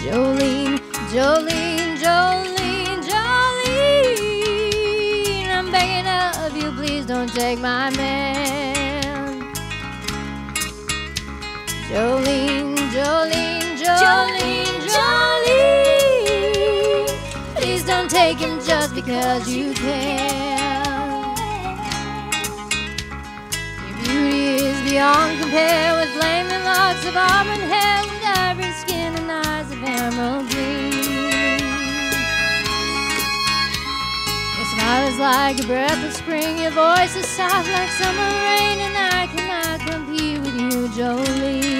Jolene, Jolene, Jolene, Jolene. I'm begging of you, please don't take my man. Jolene, Jolene, Jolene, Jolene, please don't take him just because you can. Your beauty is beyond compare with flaming locks of auburn hair skin and eyes of emerald green. Your smile is like a breath of spring, your voice is soft like summer rain, and I cannot compete with you, Jolene.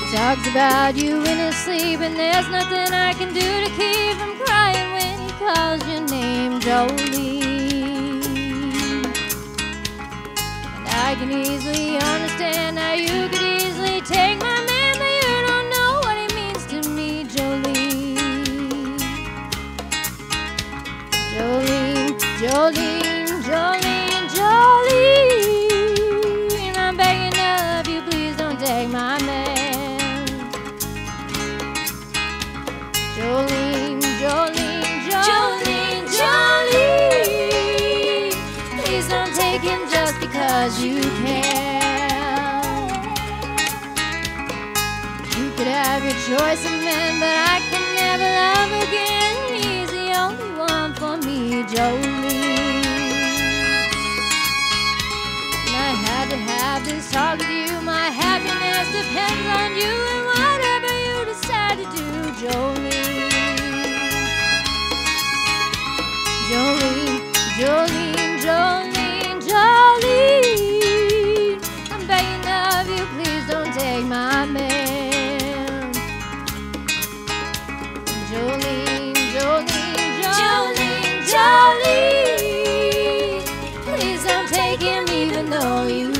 He talks about you in his sleep, and there's nothing I can do to keep from crying when he calls your name, Jolene. I can easily understand how you could easily take my man, but you don't know what he means to me, Jolene. Jolene, Jolene, Jolene, Jolene. I'm begging of you, please don't take my man. Jolene, because you can. You could have your choice of men, but I can never love again. He's the only one for me, Jolene. take my man. Jolene, Jolene, Jolene, Jolene, please don't take him even though you